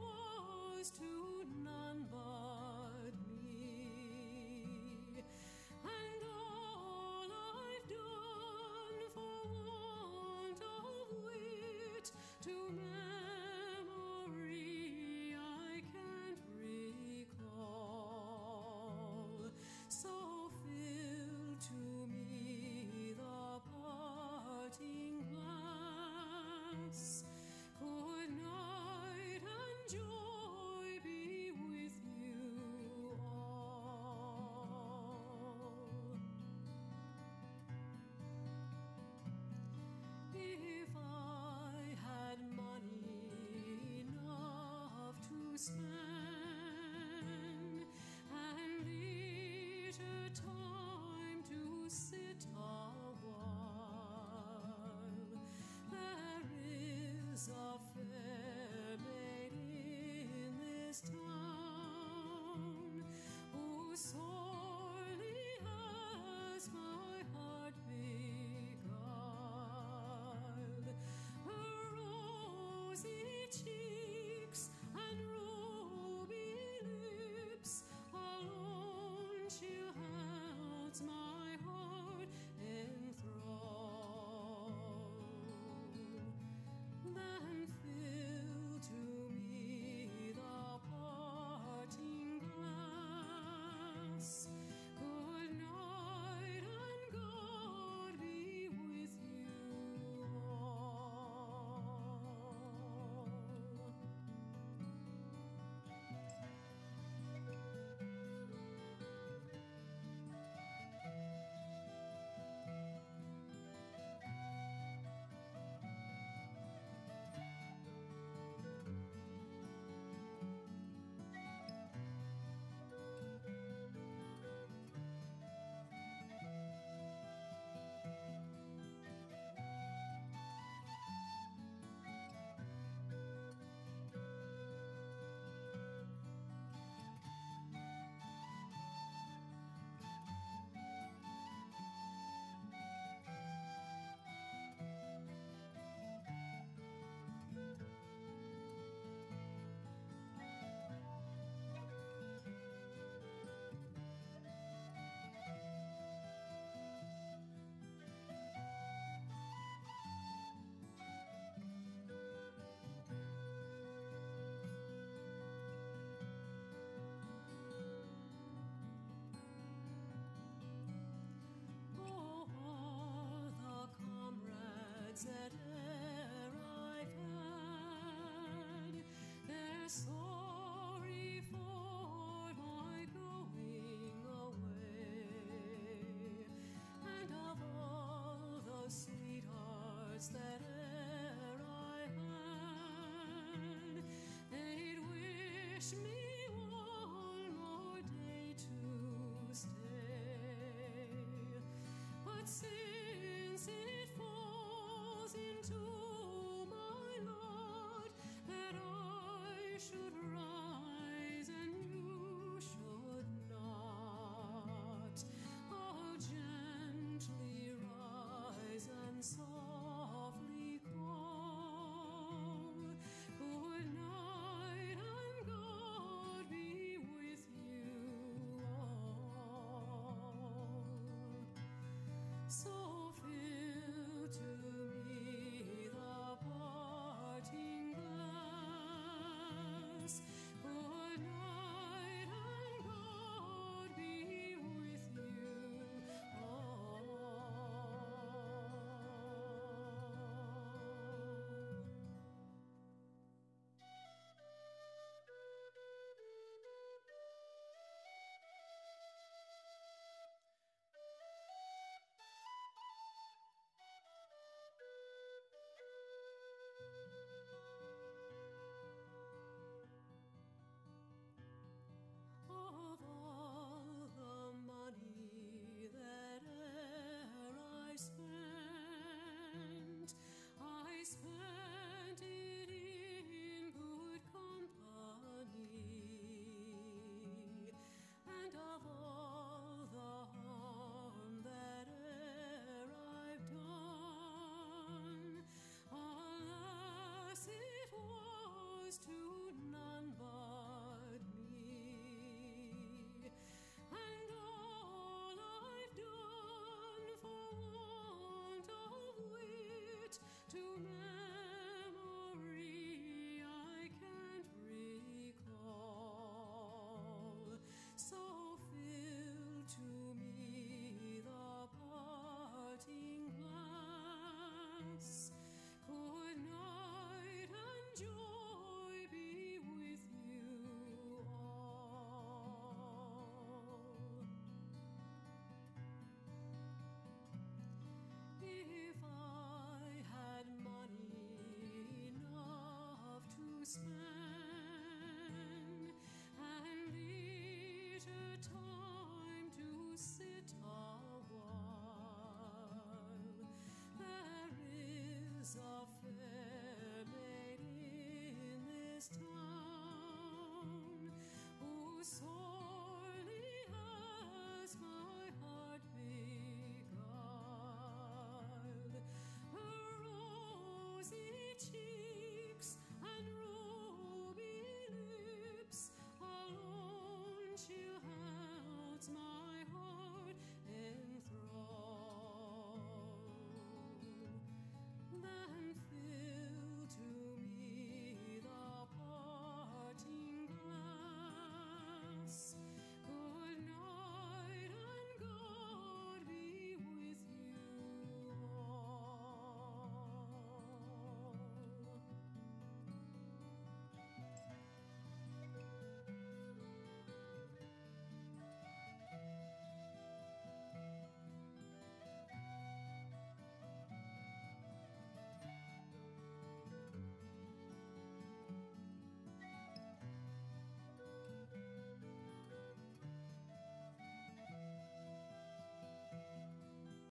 was to and leisure time to sit awhile. There is a fair in this town who sorely has my heart beguiled. Her rosy cheeks. So